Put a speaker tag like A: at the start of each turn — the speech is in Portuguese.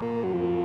A: Música